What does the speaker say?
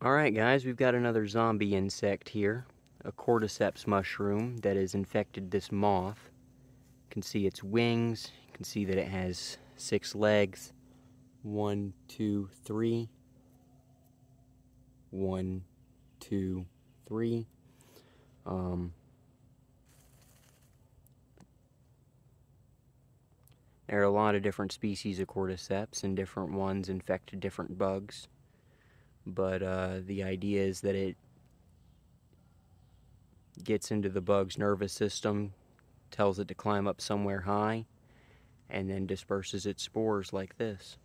Alright guys, we've got another zombie insect here. A cordyceps mushroom that has infected this moth. You can see its wings, you can see that it has six legs. One, two, three. One, two, three. Um, there are a lot of different species of cordyceps and different ones infect different bugs but uh, the idea is that it gets into the bug's nervous system, tells it to climb up somewhere high, and then disperses its spores like this.